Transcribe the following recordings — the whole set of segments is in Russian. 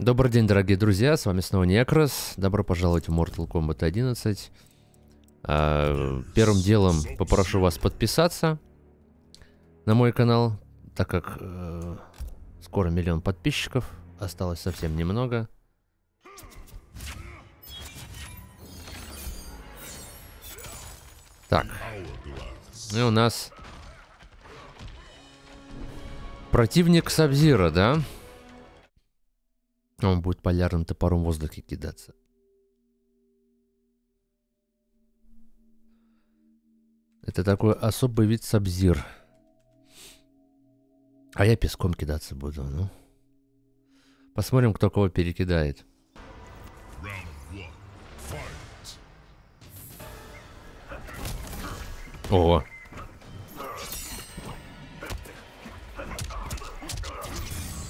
Добрый день, дорогие друзья, с вами снова Некрос. Добро пожаловать в Mortal Kombat 11. А, первым делом попрошу вас подписаться на мой канал, так как э, скоро миллион подписчиков, осталось совсем немного. Так, и у нас противник Сабзира, да? Он будет полярным топором в воздухе кидаться. Это такой особый вид сабзир. А я песком кидаться буду, ну. Посмотрим, кто кого перекидает. О.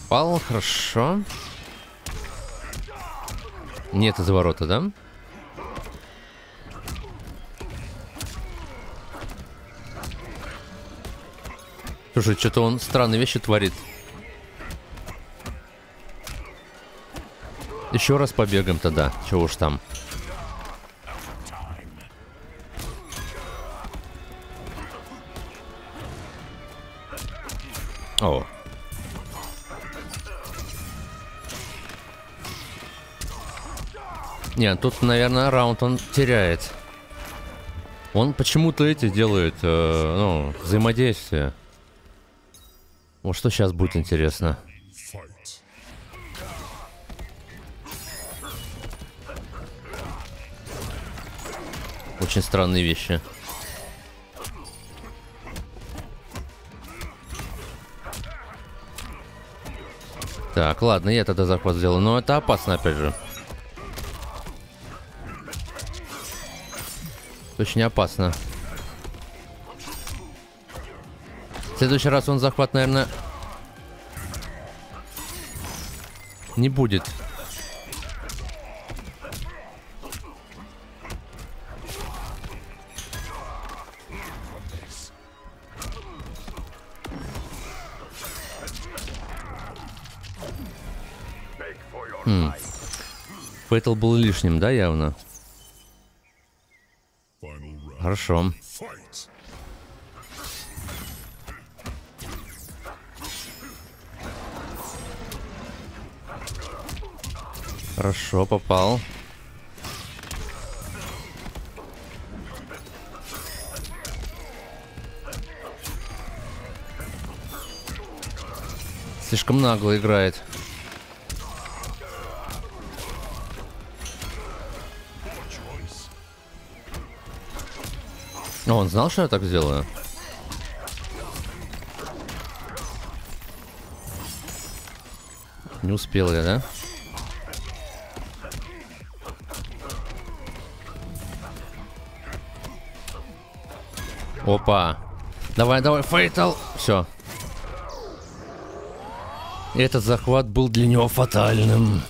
Пал, хорошо. Нет из ворота, да? Слушай, что-то он странные вещи творит. Еще раз побегаем тогда. Чего уж там. Не, тут, наверное, раунд он теряет. Он почему-то эти делает, э, ну, взаимодействие. Вот что сейчас будет интересно. Очень странные вещи. Так, ладно, я тогда захват сделаю. Но это опасно, опять же. Очень опасно. В следующий раз он захват, наверное, не будет. Хм. Фейтл был лишним, да, явно? Хорошо. Хорошо, попал. Слишком нагло играет. О, он знал, что я так сделаю? Не успел я, да? Опа. Давай, давай, фейтал. Все. Этот захват был для него фатальным.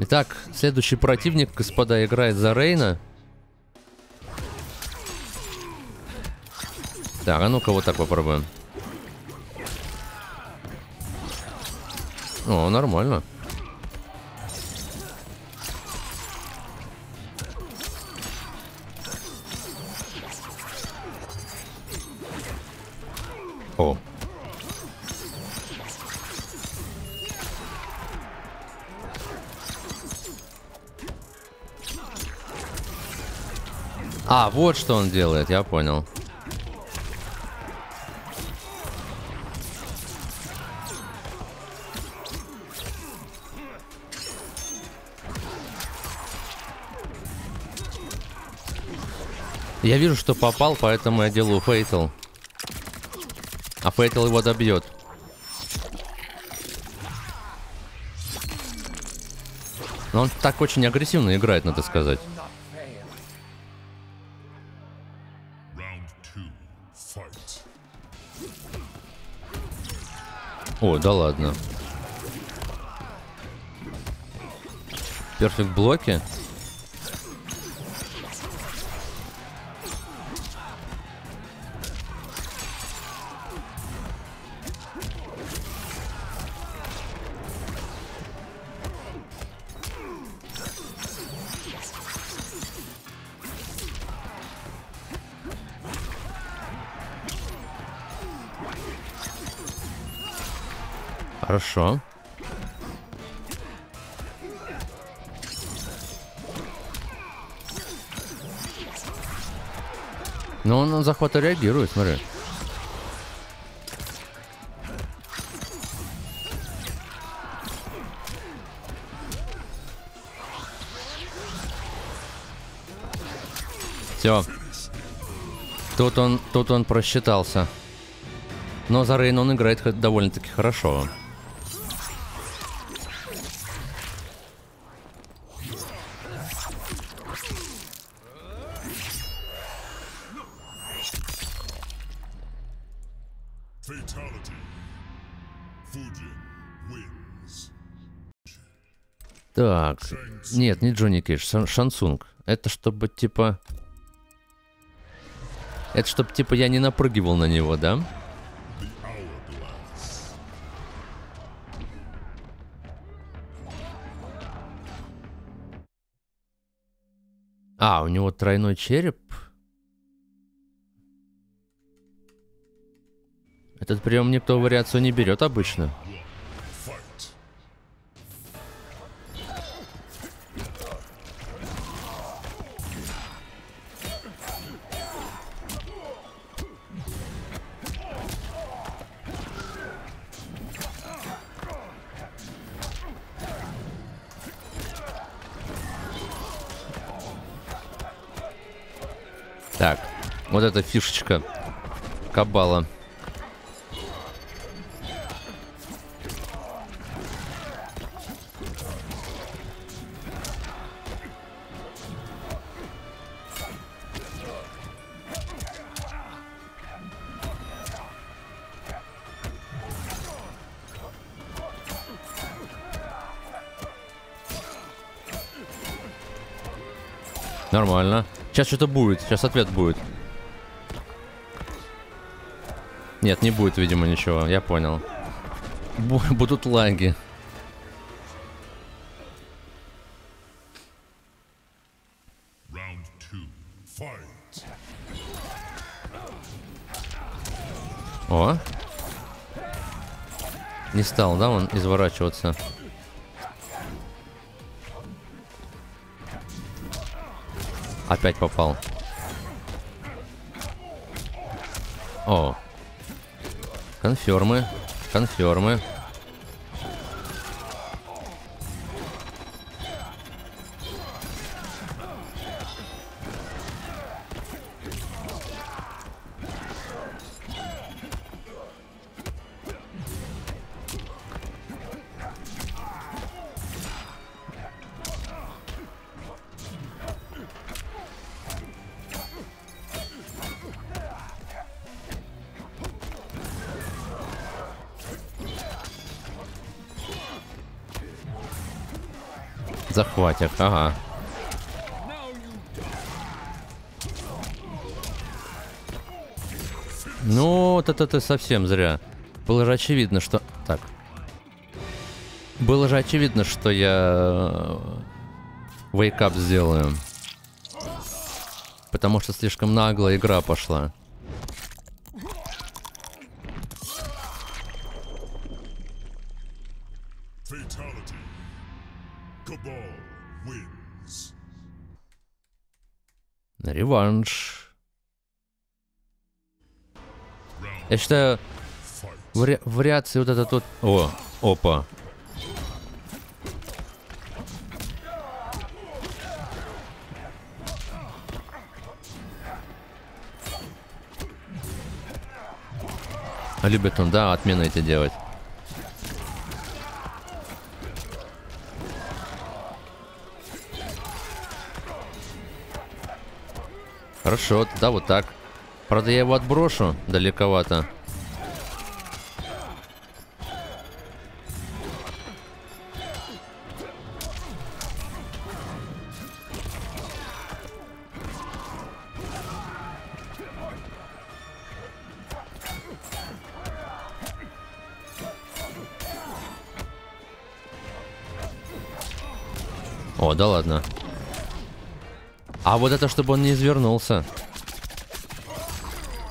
Итак, следующий противник, господа, играет за Рейна. Так, а ну-ка вот так попробуем. О, нормально. Вот что он делает, я понял. Я вижу, что попал, поэтому я делаю fatal. А fatal его добьет. Но он так очень агрессивно играет, надо сказать. О, да ладно. Перфект блоки. Хорошо. Но он на захвата реагирует, смотри. Все. Тут он, тут он просчитался. Но за Рейн он играет довольно-таки хорошо. Так, нет, не Джонни Кейдж, Шансунг. Это чтобы, типа... Это чтобы, типа, я не напрыгивал на него, да? А, у него тройной череп. Этот прием никто вариацию не берет обычно. Вот эта фишечка кабала. Нормально. Сейчас что-то будет. Сейчас ответ будет. Нет, не будет, видимо, ничего. Я понял. Бу будут лаги. О. Не стал, да, он изворачиваться. Опять попал. О. Конфермы. Конфермы. Захватят, ага. Ну, вот это ты совсем зря. Было же очевидно, что... Так. Было же очевидно, что я... Вейкап сделаю. Потому что слишком наглая игра пошла. Реванш. Я считаю, вари вариации вот этот вот... О, опа. Любит он, да, отмены эти делать. Хорошо, да, вот так. Правда, я его отброшу далековато. Вот это, чтобы он не извернулся.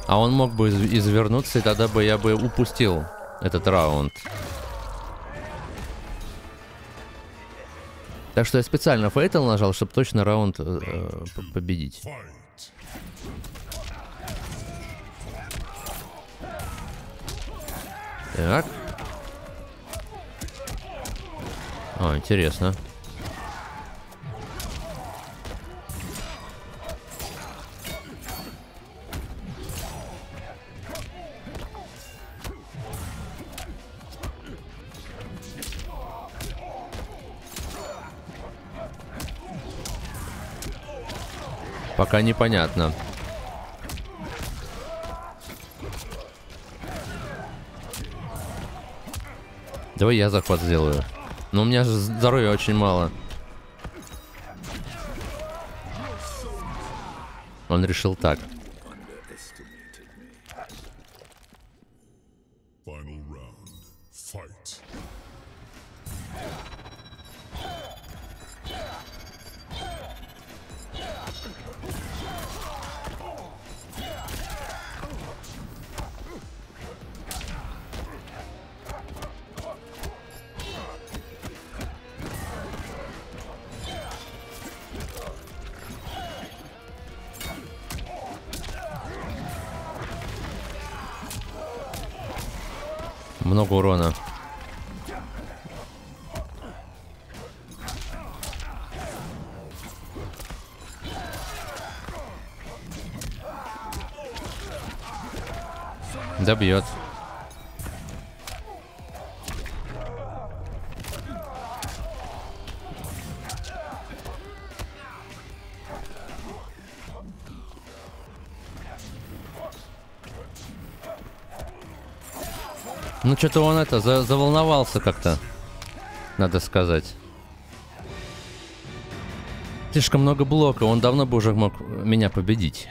А он мог бы извернуться, и тогда бы я бы упустил этот раунд. Так что я специально fatal нажал, чтобы точно раунд э победить. Так. О, интересно. Пока непонятно. Давай я захват сделаю. Но у меня же здоровья очень мало. Он решил так. Много урона. Добьет. Ну, что-то он это, за заволновался как-то, надо сказать. Слишком много блока, он давно бы уже мог меня победить.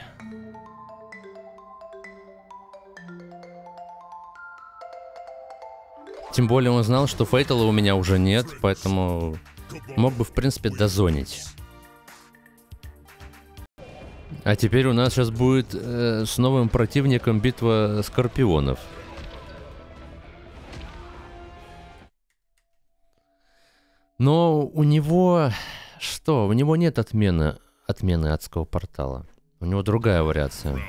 Тем более он знал, что фейтала у меня уже нет, поэтому мог бы, в принципе, дозонить. А теперь у нас сейчас будет э, с новым противником битва скорпионов. Но у него... Что? У него нет отмены, отмены адского портала. У него другая вариация.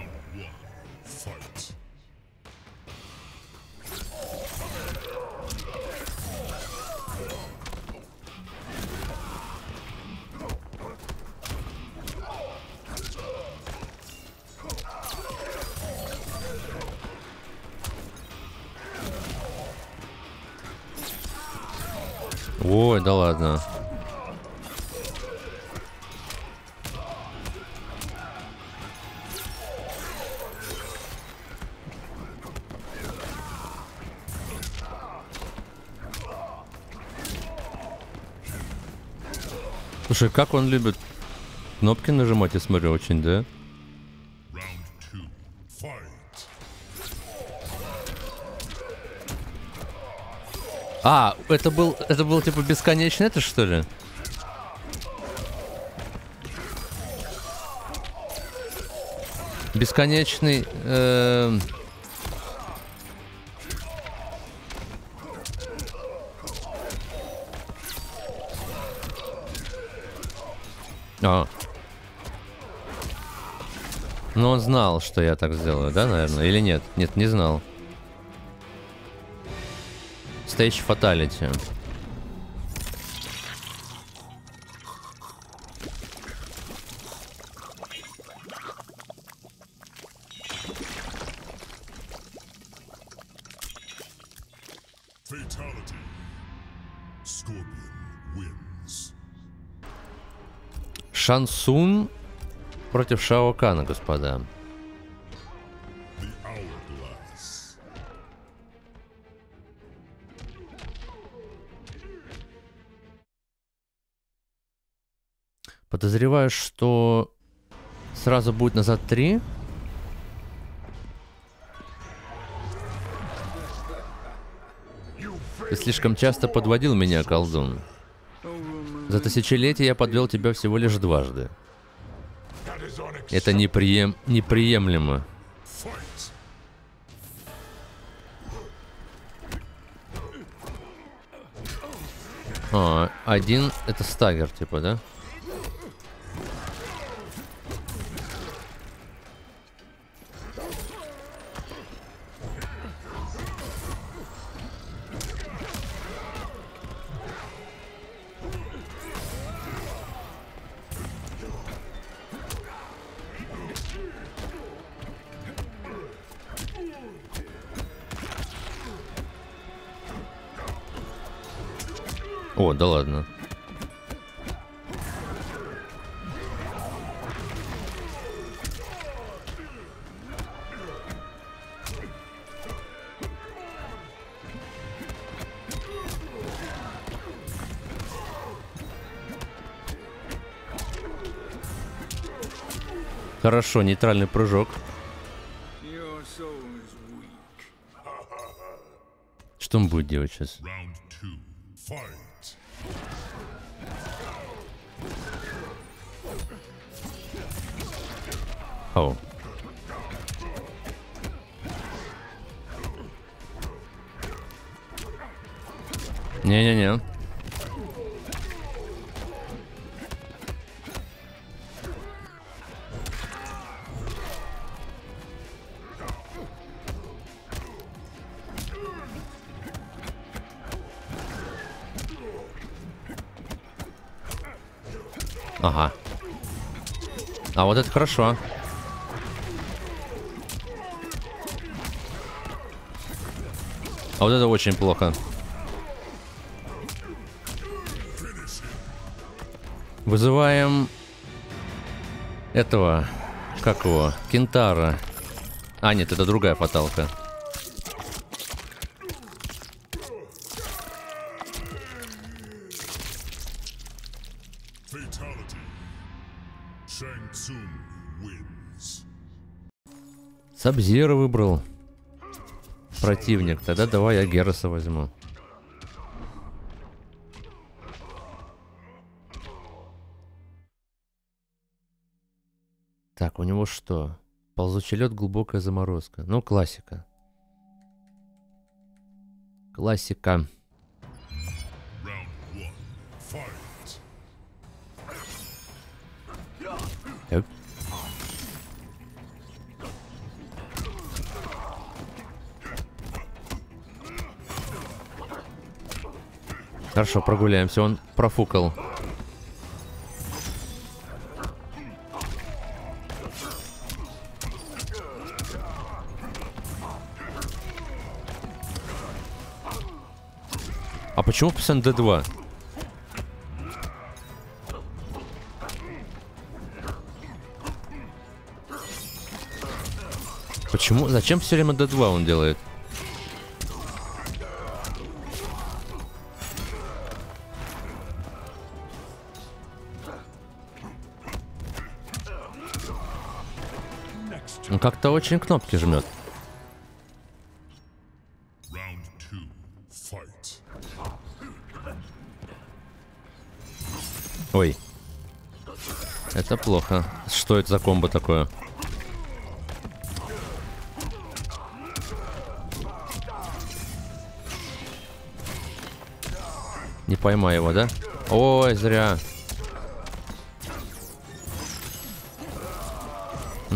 Ой, да ладно. Слушай, как он любит кнопки нажимать, я смотрю, очень, да? А, это был, это был типа бесконечный это что ли? Бесконечный... Э А. Ну он знал, что я так сделаю, да, наверное? Или нет? Нет, не знал. Stage Fatality. Wins. Шансун против Шао Кана, господа. Подозреваю, что сразу будет назад 3. Ты слишком часто подводил меня, колдун. За тысячелетие я подвел тебя всего лишь дважды. Это неприем... неприемлемо. А, один это стагер, типа, да? Да ладно. Хорошо, нейтральный прыжок. Что он будет делать сейчас? Ага. А вот это хорошо. А вот это очень плохо. Вызываем этого, как его, Кентара. А, нет, это другая фаталка. Fatality. Shang Tsung wins. Сабзира выбрал. Противник. Тогда давай я Героса возьму. Так, у него что? Ползучий лед, глубокая заморозка. Ну, классика. Классика. Хорошо, прогуляемся. Он профукал. А почему постоянно D2? Почему? Зачем все время D2 он делает? Как-то очень кнопки жмет. Ой. Это плохо. Что это за комбо такое? Не поймай его, да? Ой, зря.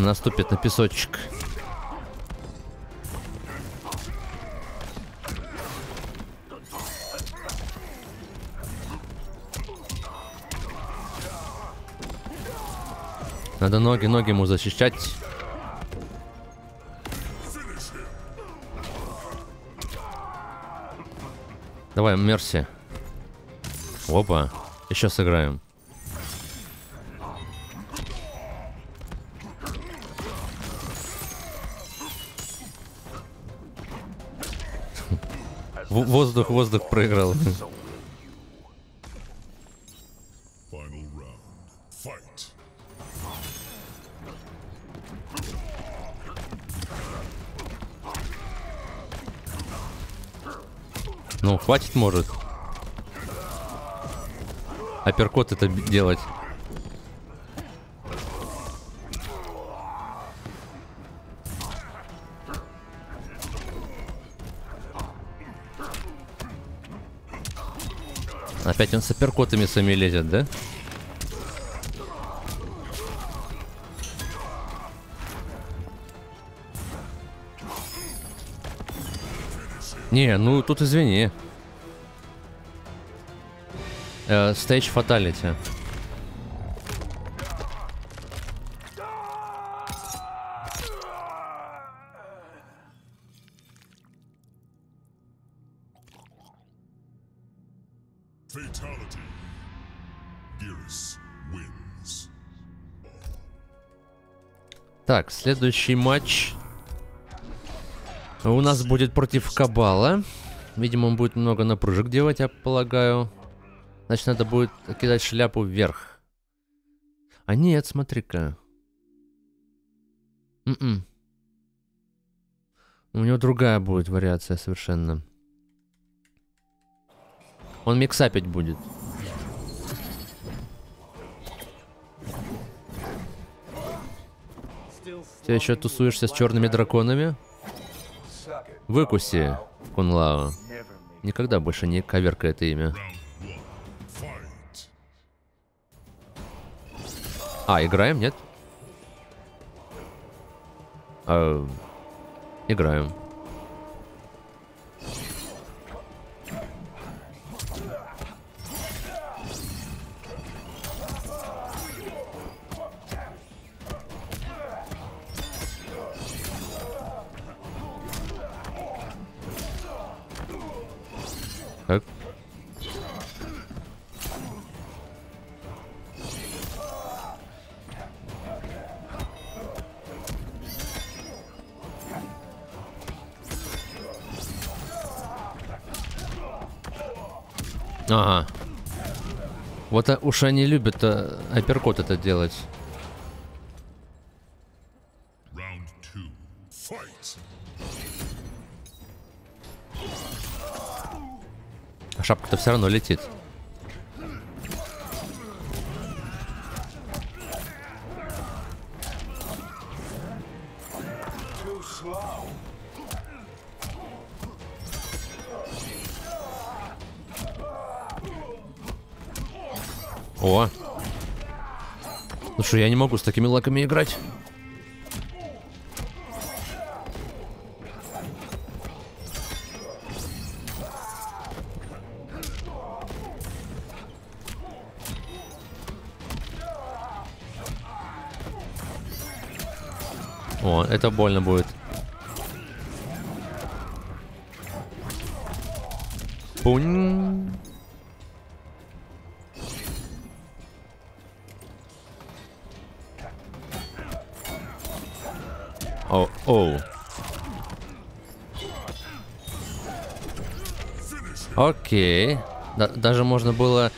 Наступит на песочек. Надо ноги, ноги ему защищать. Давай, Мерси. Опа. Еще сыграем. В- воздух, воздух проиграл. Ну, хватит, может. Апперкот это делать. Опять он с апперкотами сами лезет, да? Не, ну тут извини. Э, Stage Так, следующий матч у нас будет против Кабала. Видимо, он будет много напрыжек делать, я полагаю. Значит, надо будет кидать шляпу вверх. А нет, смотри-ка. М-м. У него другая будет вариация совершенно. Он миксапить будет. Ты еще тусуешься с черными драконами? Выкуси, Кунлао. Никогда больше не коверка это имя. А, играем, нет? А, играем. Так. Ага. Вот а, уж они любят а, апперкот это делать. А шапка-то все равно летит. О! Что, я не могу с такими лаками играть. Это больно будет. Пунь. О, оу. Окей. Да- даже можно было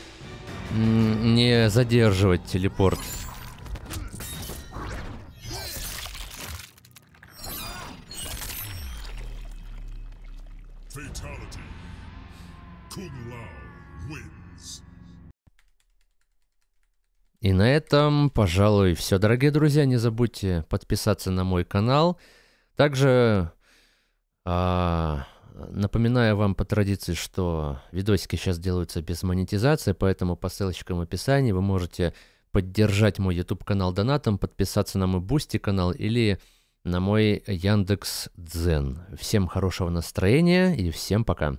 не задерживать телепорт. Этом, пожалуй, все. Дорогие друзья, не забудьте подписаться на мой канал. Также а, напоминаю вам по традиции, что видосики сейчас делаются без монетизации, поэтому по ссылочкам в описании вы можете поддержать мой YouTube канал донатом, подписаться на мой Бусти канал или на мой Яндекс Дзен. Всем хорошего настроения и всем пока.